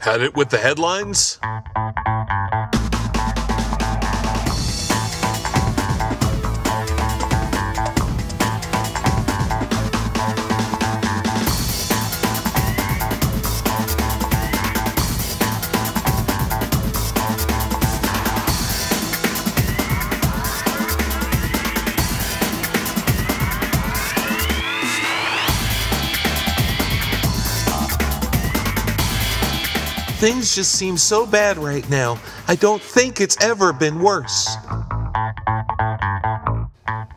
Had it with the headlines? Things just seem so bad right now. I don't think it's ever been worse.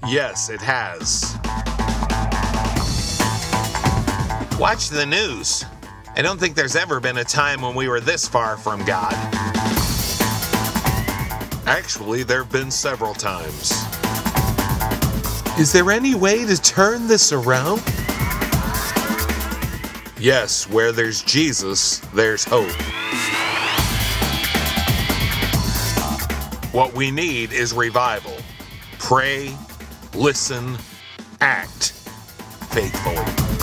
Yes, it has. Watch the news. I don't think there's ever been a time when we were this far from God. Actually, there have been several times. Is there any way to turn this around? Yes, where there's Jesus, there's hope. What we need is revival. Pray, listen, act faithfully.